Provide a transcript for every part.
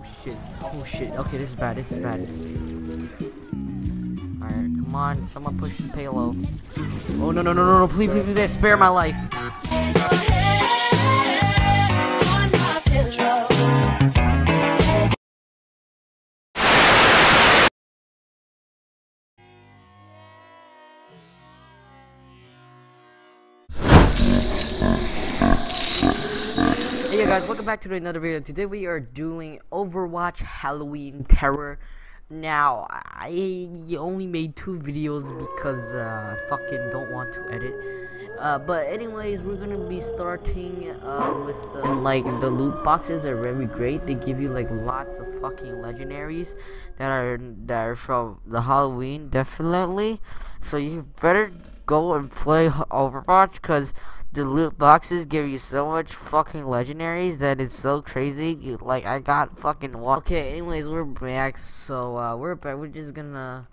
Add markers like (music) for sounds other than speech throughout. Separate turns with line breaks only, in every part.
Oh shit. Oh shit. Okay, this is bad. This is bad. Alright, come on. Someone push the payload. Oh no no no no no! Please please please spare my life. Hey guys, welcome back to another video. Today we are doing Overwatch Halloween Terror. Now, I only made two videos because uh, fucking don't want to edit. Uh, but anyways, we're gonna be starting uh, with and, like the loot boxes are very great. They give you like lots of fucking legendaries that are that are from the Halloween definitely. So you better go and play Overwatch because the loot boxes give you so much fucking legendaries that it's so crazy. Like I got fucking one. Okay, anyways, we're back. So uh, we're back. We're just gonna.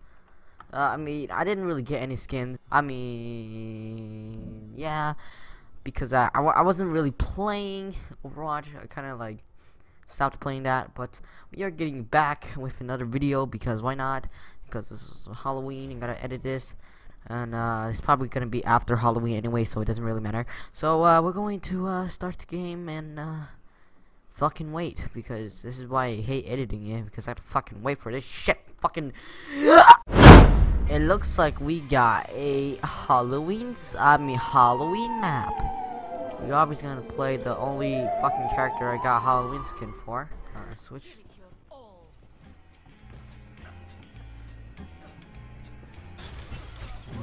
Uh, I mean, I didn't really get any skins. I mean, yeah, because I I, I wasn't really playing Overwatch. I kind of like stopped playing that. But we are getting back with another video because why not? Because this is Halloween and gotta edit this and uh, it's probably gonna be after Halloween anyway, so it doesn't really matter. So uh, we're going to uh, start the game and uh, fucking wait because this is why I hate editing it because I have to fucking wait for this shit. Fucking. (coughs) it looks like we got a Halloween, I mean Halloween map. We're obviously gonna play the only fucking character I got Halloween skin for. Uh, switch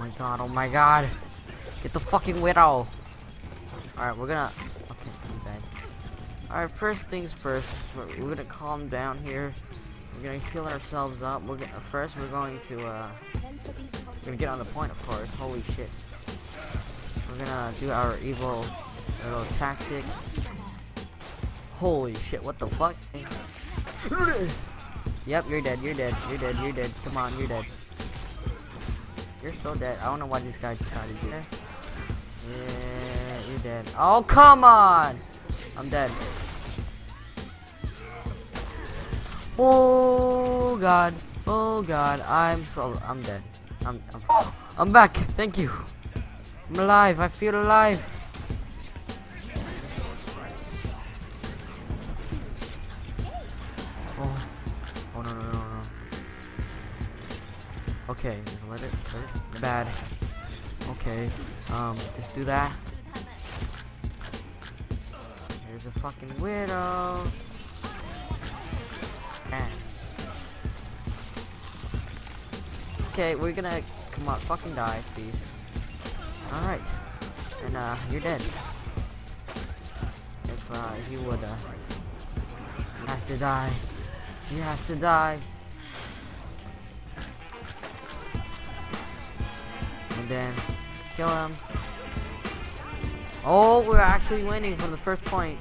my god, oh my god. Get the fucking widow. Alright, we're gonna... Okay, bad. Alright, first things first. We're gonna calm down here. We're gonna heal ourselves up. We're gonna... First, we're going to, uh... We're gonna get on the point, of course. Holy shit. We're gonna do our evil little tactic. Holy shit, what the fuck? yep, you're dead, you're dead, you're dead, you're dead. Come on, you're dead. You're so dead. I don't know why this guy tried to do that. Yeah, you're dead. Oh, come on! I'm dead. Oh, God. Oh, God. I'm so... I'm dead. I'm... I'm, I'm back. Thank you. I'm alive. I feel alive. Okay, just let it, it, bad. Okay, um, just do that. Here's a fucking widow. Okay, we're gonna, come on, fucking die, please. Alright, and uh, you're dead. If uh, he would, uh, has to die. He has to die. And then kill him. Oh, we're actually winning from the first point.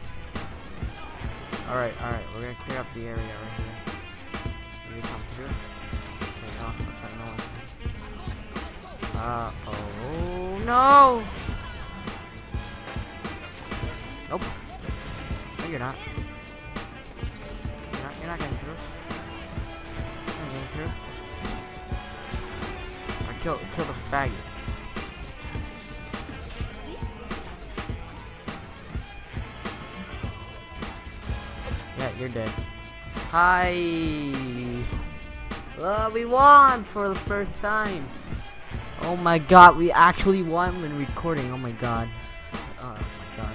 Alright, alright, we're gonna clear up the area right here. He come through? Okay, no, looks like no one. Uh oh no! Nope. No, you're not. You're not, you're not getting through. You're not getting through. Or kill, kill the faggot. Yeah, you're dead. Hi. Well, we won for the first time. Oh my god, we actually won when recording. Oh my god. Oh my god.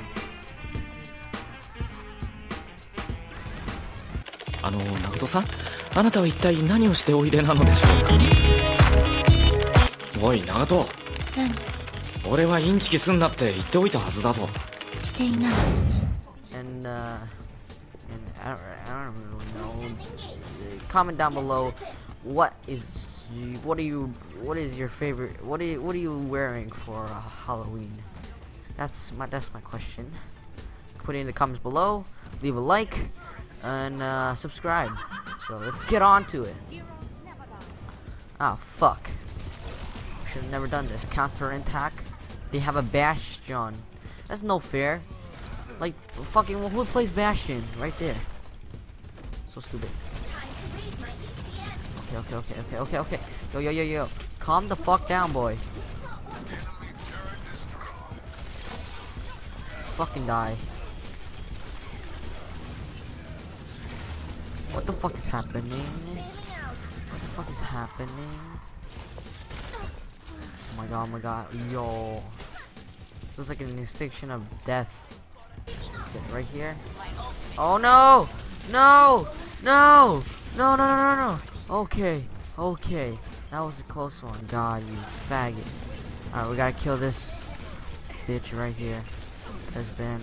あのナトさんあなたは一体何をしておいでなのでしょうか おい長門
何
俺はインチキすんなって言っておいたはずだぞ
していない
And uh, and I don't, I don't really know. Comment down below. What is you- what are you what is your favorite? What are you, what are you wearing for uh, Halloween? That's my that's my question. Put it in the comments below. Leave a like and uh, subscribe. So let's get on to it. Ah fuck. Should have never done this. Counter attack. They have a bastion. That's no fair. Like fucking who plays Bastion right there. So stupid. Okay, okay, okay, okay, okay, okay. Yo, yo, yo, yo. Calm the fuck down, boy. Let's fucking die. What the fuck is happening? What the fuck is happening? Oh my god, oh my god. Yo. Feels like an extinction of death. Right here. Oh no! No! No! No, no, no, no, no! Okay, okay. That was a close one. God, you faggot. Alright, we gotta kill this bitch right here. Cause then...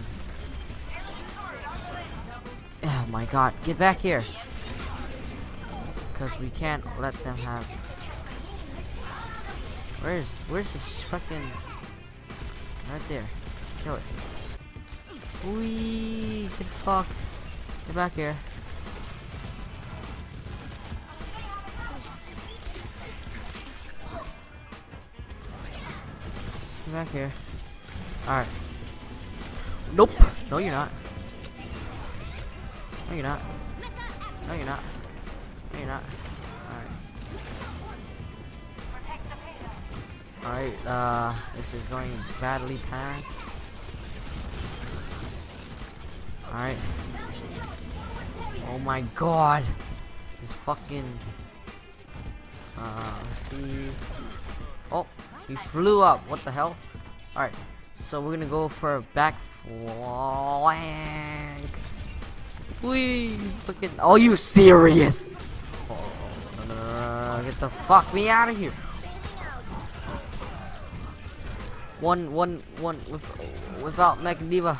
Oh my god, get back here! Cause we can't let them have... Where's, where's this fucking... Right there. Kill it. We get fucked. Get back here. Get back here. Alright. Nope. No, you're not. No, you're not. No, you're not. No, you're not. Alright. Uh, this is going badly planned. Alright. Oh my god. This fucking... Uh, see... Oh, he flew up. What the hell? Alright. So we're gonna go for a back flank. Wee! Fucking... Are you serious? Oh, no, no, no, get the fuck me out of here. One, one, one with, without Magdiva.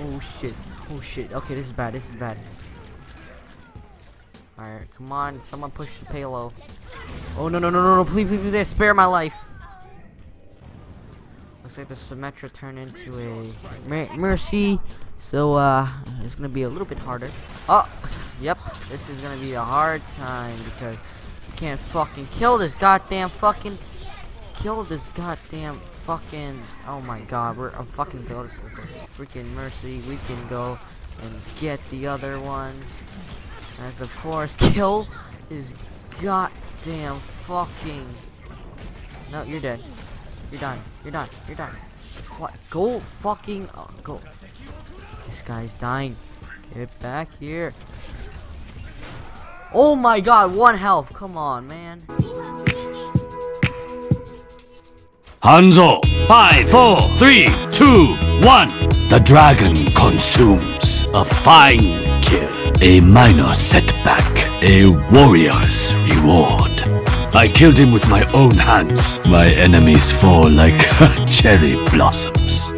Oh shit. Oh shit. Okay, this is bad. This is bad. Alright, come on. Someone push the payload. Oh no no no no no! Please please please spare my life. Looks like the Symmetra turned into a mer Mercy. So uh, it's gonna be a little bit harder. Oh, (laughs) yep. This is gonna be a hard time because you can't fucking kill this goddamn fucking kill this goddamn fucking oh my god we're a fucking this freaking mercy. We can go and get the other ones. As of course (laughs) kill is goddamn fucking no you're dead. You're done. You're done. You're done. What? Go fucking oh, go. This guy's dying. Get back here. Oh my god one health. Come on man
Hanzo. Five, four, three, two, one. The dragon consumes. A fine kill. A minor setback. A warrior's reward. I killed him with my own hands. My enemies fall like (laughs) cherry blossoms.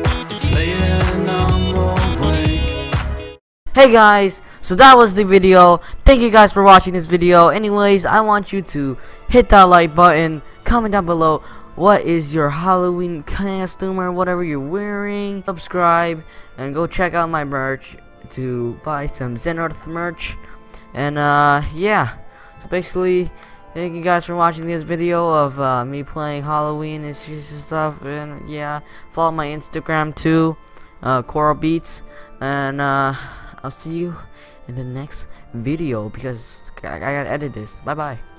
Hey guys, so that was the video. Thank you guys for watching this video. Anyways, I want you to hit that like button, comment down below what is your Halloween costume or whatever you're wearing. Subscribe and go check out my merch to buy some Zenorth merch. And uh, yeah, so basically, thank you guys for watching this video of uh, me playing Halloween and stuff. And yeah, follow my Instagram too, uh, Coral Beats. And uh, I'll see you in the next video because I, I gotta edit this. Bye bye.